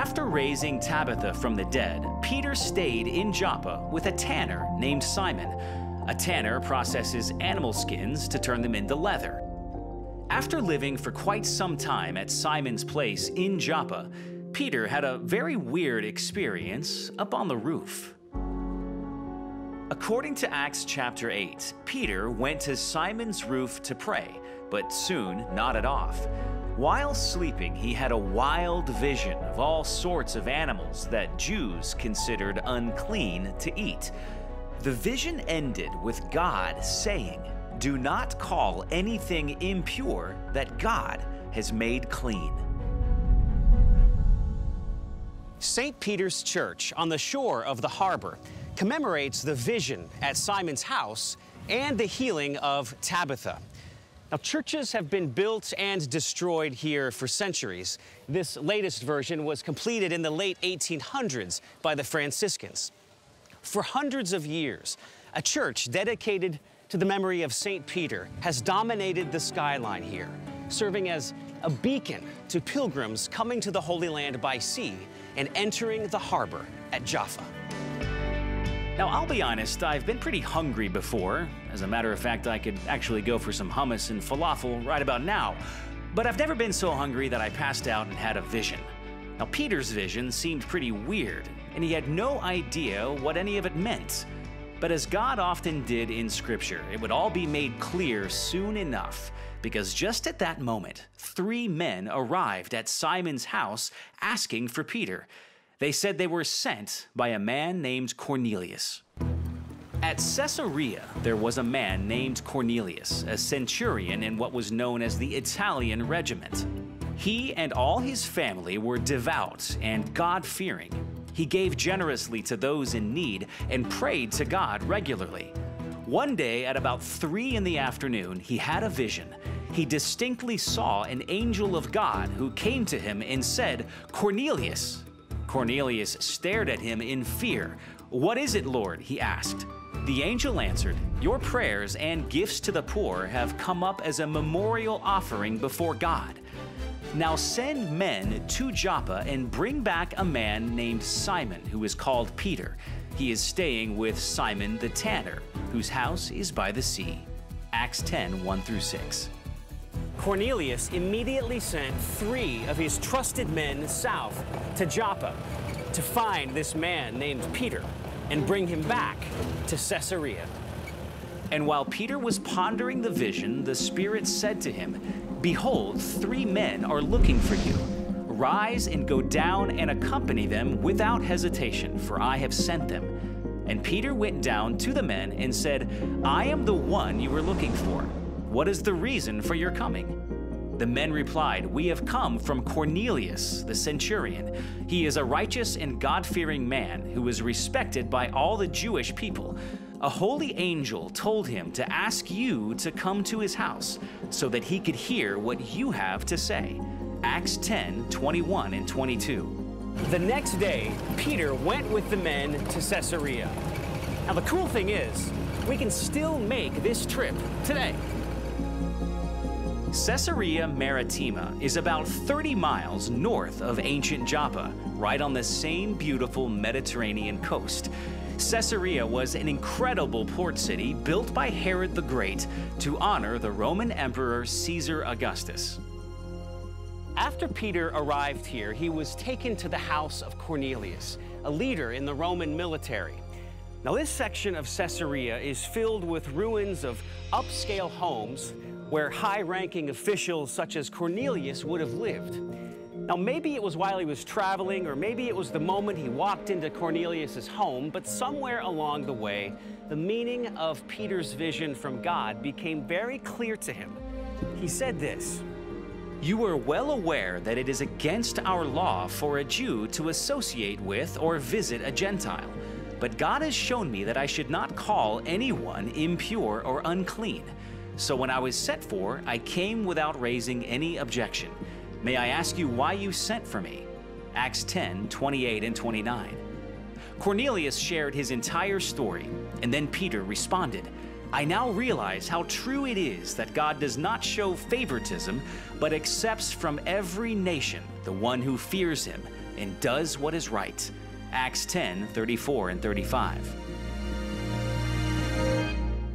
After raising Tabitha from the dead, Peter stayed in Joppa with a tanner named Simon. A tanner processes animal skins to turn them into leather. After living for quite some time at Simon's place in Joppa, Peter had a very weird experience up on the roof. According to Acts chapter 8, Peter went to Simon's roof to pray, but soon nodded off. While sleeping, he had a wild vision of all sorts of animals that Jews considered unclean to eat. The vision ended with God saying, Do not call anything impure that God has made clean. St. Peter's Church on the shore of the harbor commemorates the vision at Simon's house and the healing of Tabitha. Now, churches have been built and destroyed here for centuries. This latest version was completed in the late 1800s by the Franciscans. For hundreds of years, a church dedicated to the memory of St. Peter has dominated the skyline here, serving as a beacon to pilgrims coming to the Holy Land by sea and entering the harbor at Jaffa. Now, I'll be honest, I've been pretty hungry before. As a matter of fact, I could actually go for some hummus and falafel right about now. But I've never been so hungry that I passed out and had a vision. Now, Peter's vision seemed pretty weird, and he had no idea what any of it meant. But as God often did in Scripture, it would all be made clear soon enough, because just at that moment, three men arrived at Simon's house asking for Peter. They said they were sent by a man named Cornelius. At Caesarea, there was a man named Cornelius, a centurion in what was known as the Italian regiment. He and all his family were devout and God fearing. He gave generously to those in need and prayed to God regularly. One day at about 3 in the afternoon, he had a vision. He distinctly saw an angel of God who came to him and said, Cornelius. Cornelius stared at him in fear. What is it, Lord? he asked. The angel answered, Your prayers and gifts to the poor have come up as a memorial offering before God. Now send men to Joppa and bring back a man named Simon, who is called Peter. He is staying with Simon the tanner, whose house is by the sea. Acts 10 1 through 6. Cornelius immediately sent three of his trusted men south to Joppa to find this man named Peter and bring him back to Caesarea. And while Peter was pondering the vision, the Spirit said to him, Behold, three men are looking for you. Rise and go down and accompany them without hesitation, for I have sent them. And Peter went down to the men and said, I am the one you were looking for. What is the reason for your coming? The men replied, We have come from Cornelius, the centurion. He is a righteous and God fearing man who is respected by all the Jewish people. A holy angel told him to ask you to come to his house so that he could hear what you have to say. Acts 10 21 and 22. The next day, Peter went with the men to Caesarea. Now, the cool thing is, we can still make this trip today. Caesarea Maritima is about 30 miles north of ancient Joppa, right on the same beautiful Mediterranean coast. Caesarea was an incredible port city built by Herod the Great to honor the Roman Emperor Caesar Augustus. After Peter arrived here, he was taken to the house of Cornelius, a leader in the Roman military. Now, this section of Caesarea is filled with ruins of upscale homes where high ranking officials such as Cornelius would have lived. Now, maybe it was while he was traveling, or maybe it was the moment he walked into Cornelius's home, but somewhere along the way, the meaning of Peter's vision from God became very clear to him. He said this You are well aware that it is against our law for a Jew to associate with or visit a Gentile. But God has shown me that I should not call anyone impure or unclean. So when I was sent for, I came without raising any objection. May I ask you why you sent for me? Acts 10 28 and 29. Cornelius shared his entire story, and then Peter responded. I now realize how true it is that God does not show favoritism, but accepts from every nation the one who fears him and does what is right. Acts 10 34 and 35.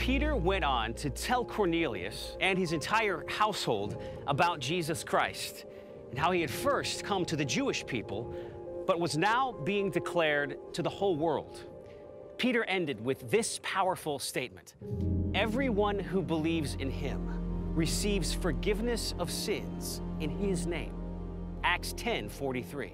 Peter went on to tell Cornelius and his entire household about Jesus Christ and how he had first come to the Jewish people, but was now being declared to the whole world. Peter ended with this powerful statement Everyone who believes in him receives forgiveness of sins in his name. Acts 10 43.